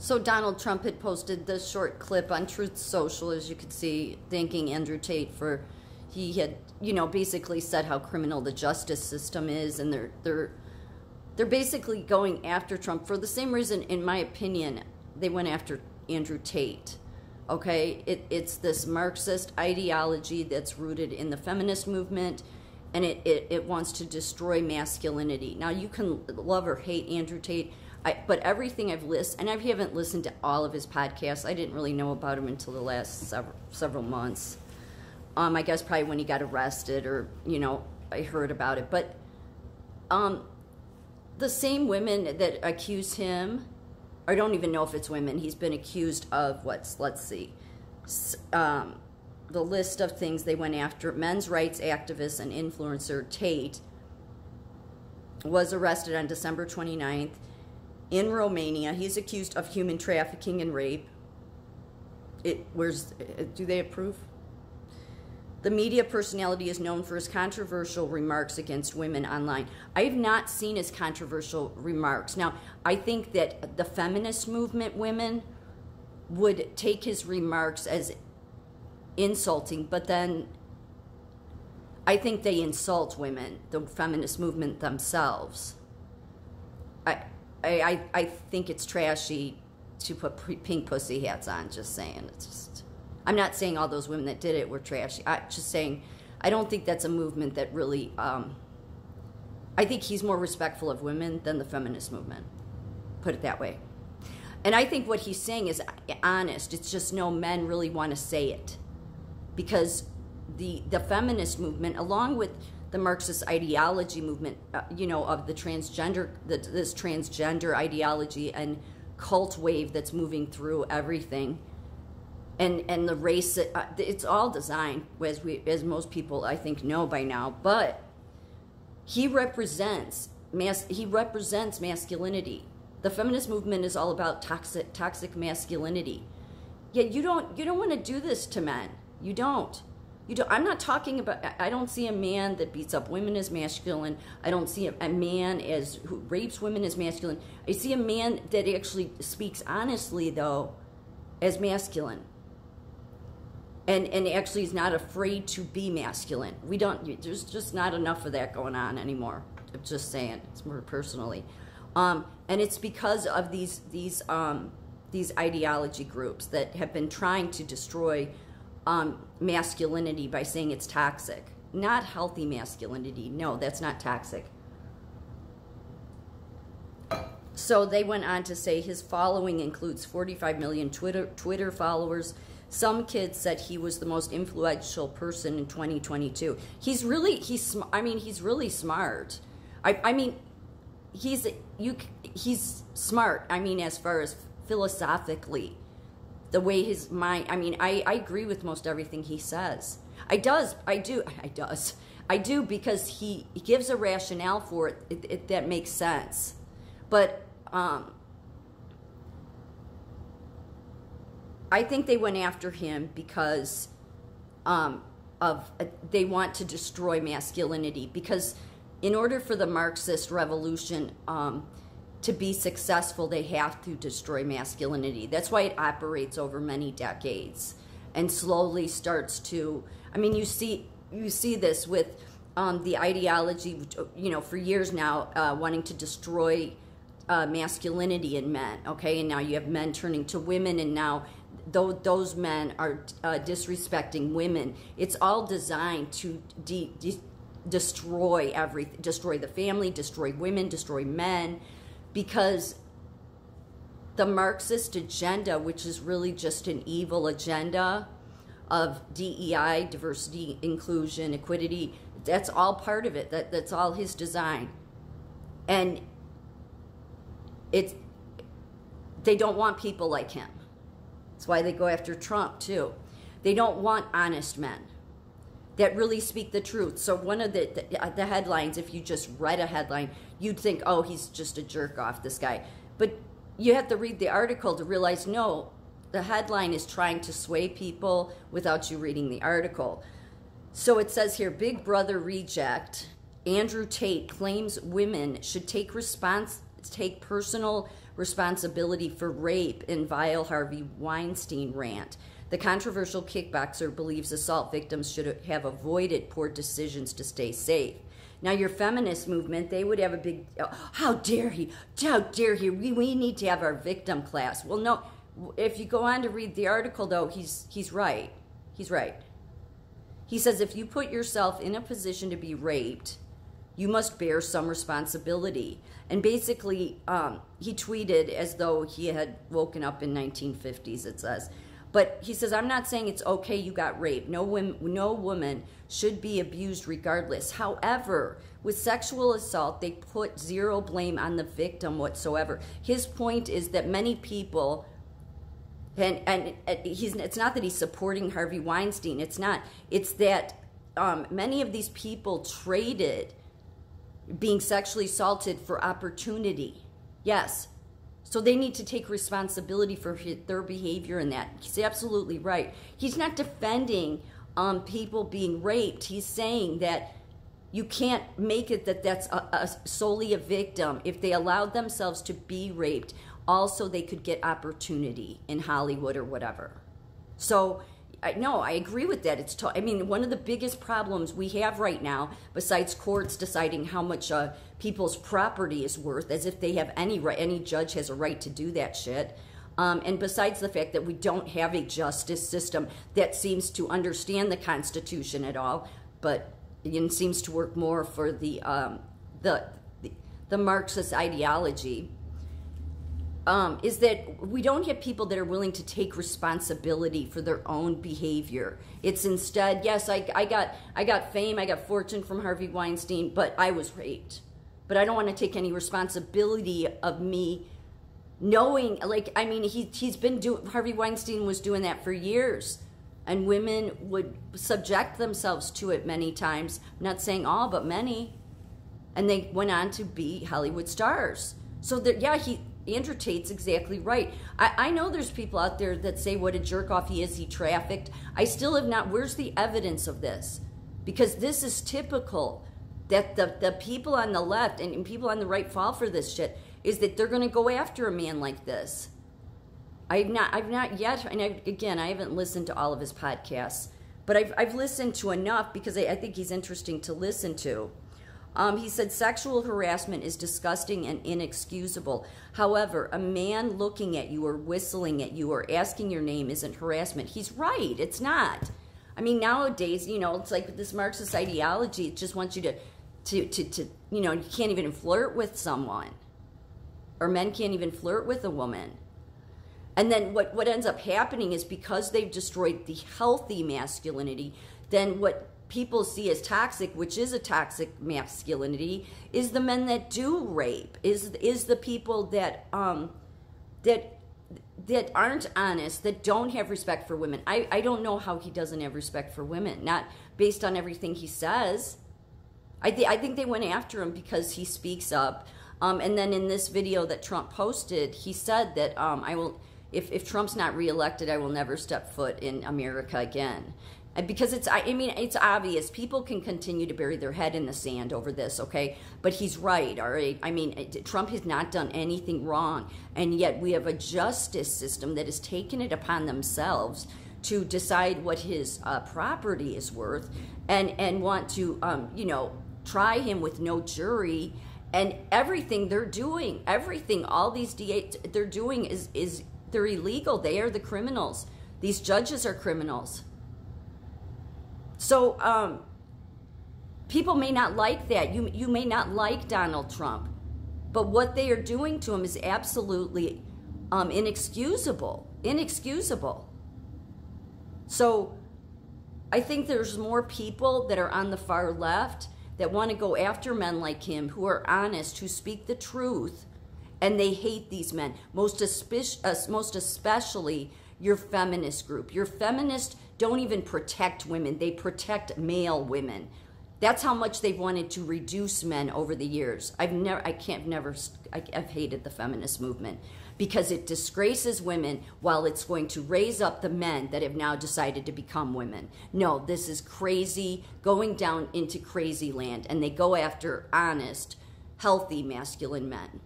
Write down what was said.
So Donald Trump had posted this short clip on Truth Social, as you could see, thanking Andrew Tate for he had, you know, basically said how criminal the justice system is, and they're they're they're basically going after Trump for the same reason, in my opinion, they went after Andrew Tate. Okay, it, it's this Marxist ideology that's rooted in the feminist movement, and it, it, it wants to destroy masculinity. Now, you can love or hate Andrew Tate, I, but everything I've listened, and I haven't listened to all of his podcasts. I didn't really know about him until the last several, several months. Um, I guess probably when he got arrested, or you know, I heard about it. But um, the same women that accuse him I don't even know if it's women. He's been accused of what's, let's see, um, the list of things they went after. Men's rights activist and influencer Tate was arrested on December 29th in Romania. He's accused of human trafficking and rape. It, where's, uh, do they approve? The media personality is known for his controversial remarks against women online. I have not seen his controversial remarks. Now, I think that the feminist movement women would take his remarks as insulting, but then I think they insult women, the feminist movement themselves. I, I, I think it's trashy to put pink pussy hats on, just saying. It's just. I'm not saying all those women that did it were trashy. I'm just saying I don't think that's a movement that really. Um, I think he's more respectful of women than the feminist movement. Put it that way. And I think what he's saying is honest. It's just no men really want to say it because the the feminist movement, along with the Marxist ideology movement, uh, you know, of the transgender, the, this transgender ideology and cult wave that's moving through everything. And and the race uh, it's all designed as we as most people I think know by now. But he represents mas- he represents masculinity. The feminist movement is all about toxic toxic masculinity. Yet you don't you don't want to do this to men. You don't you don't i'm not talking about i don't see a man that beats up women as masculine i don't see a, a man as who rapes women as masculine i see a man that actually speaks honestly though as masculine and and actually is not afraid to be masculine. We don't. There's just not enough of that going on anymore. I'm just saying. It's more personally, um, and it's because of these these um, these ideology groups that have been trying to destroy um, masculinity by saying it's toxic. Not healthy masculinity. No, that's not toxic. So they went on to say his following includes 45 million Twitter Twitter followers some kids said he was the most influential person in 2022. He's really he's I mean he's really smart. I I mean he's you he's smart. I mean as far as philosophically the way his mind I mean I I agree with most everything he says. I does I do I does. I do because he, gives a rationale for it, it, it that makes sense. But um I think they went after him because um, of uh, they want to destroy masculinity because in order for the Marxist revolution um, to be successful, they have to destroy masculinity. That's why it operates over many decades and slowly starts to. I mean, you see you see this with um, the ideology, you know, for years now, uh, wanting to destroy uh, masculinity in men. Okay, and now you have men turning to women, and now those men are uh, disrespecting women. It's all designed to de- de- destroy everything, destroy the family, destroy women, destroy men, because the Marxist agenda, which is really just an evil agenda of DEI, diversity, inclusion, equity, that's all part of it. That that's all his design, and it's they don't want people like him that's why they go after Trump, too. They don't want honest men that really speak the truth. So, one of the, the, uh, the headlines, if you just read a headline, you'd think, oh, he's just a jerk off, this guy. But you have to read the article to realize no, the headline is trying to sway people without you reading the article. So it says here Big Brother reject. Andrew Tate claims women should take response take personal responsibility for rape in vile Harvey Weinstein rant. The controversial kickboxer believes assault victims should have avoided poor decisions to stay safe. Now, your feminist movement, they would have a big, oh, how dare he? How dare he? We, we need to have our victim class. Well, no, if you go on to read the article, though, he's, he's right. He's right. He says if you put yourself in a position to be raped, you must bear some responsibility. And basically, um, he tweeted as though he had woken up in 1950s, it says. But he says, I'm not saying it's okay you got raped. No, women, no woman should be abused regardless. However, with sexual assault, they put zero blame on the victim whatsoever. His point is that many people, and, and, it's not that he's supporting Harvey Weinstein, it's not. It's that um, many of these people traded being sexually assaulted for opportunity. Yes, so they need to take responsibility for his, their behavior in that. He's absolutely right. He's not defending um, people being raped. He's saying that you can't make it that that's a, a, solely a victim. If they allowed themselves to be raped, also they could get opportunity in Hollywood or whatever. So I, no, I agree with that. It's t- I mean, one of the biggest problems we have right now, besides courts deciding how much uh, people's property is worth, as if they have any right, any judge has a right to do that shit. Um, and besides the fact that we don't have a justice system that seems to understand the Constitution at all, but it seems to work more for the um, the, the the Marxist ideology um, is that we don't have people that are willing to take responsibility for their own behavior. It's instead, yes, I, I got I got fame, I got fortune from Harvey Weinstein, but I was raped. But I don't want to take any responsibility of me knowing like I mean he he's been doing Harvey Weinstein was doing that for years. And women would subject themselves to it many times. I'm not saying all, but many. And they went on to be Hollywood stars. So that yeah, he Andrew Tate's exactly right. I, I know there's people out there that say what a jerk off he is, he trafficked. I still have not, where's the evidence of this? Because this is typical that the, the people on the left and, people on the right fall for this shit is that they're going to go after a man like this. I've not, I've not yet, and I, again, I haven't listened to all of his podcasts, but I've, I've listened to enough because I, I think he's interesting to listen to. Um, he said sexual harassment is disgusting and inexcusable. However, a man looking at you or whistling at you or asking your name isn't harassment. He's right. It's not. I mean, nowadays, you know, it's like this Marxist ideology. It just wants you to, to, to, to you know, you can't even flirt with someone, or men can't even flirt with a woman. And then what, what ends up happening is because they've destroyed the healthy masculinity, then what people see as toxic, which is a toxic masculinity, is the men that do rape, is is the people that um, that that aren't honest, that don't have respect for women. I, I don't know how he doesn't have respect for women, not based on everything he says. I, th- I think they went after him because he speaks up. Um, and then in this video that Trump posted, he said that um, I will, if, if Trump's not reelected, I will never step foot in America again because it's I mean it's obvious. People can continue to bury their head in the sand over this okay? But he's right all right? I mean Trump has not done anything wrong. And yet we have a justice system that has taken it upon themselves to decide what his uh, property is worth and and want to um, you know try him with no jury. And everything they're doing everything all these DA they're doing is is they're illegal. They are the criminals. These judges are criminals so um, people may not like that. You, you may not like Donald Trump. But what they are doing to him is absolutely um, inexcusable. Inexcusable. So I think there's more people that are on the far left that want to go after men like him who are honest, who speak the truth, and they hate these men. Most, uh, most especially your feminist group. Your feminist don't even protect women, they protect male women. That's how much they've wanted to reduce men over the years. I've never, I can't never, I've hated the feminist movement because it disgraces women while it's going to raise up the men that have now decided to become women. No, this is crazy, going down into crazy land, and they go after honest, healthy masculine men.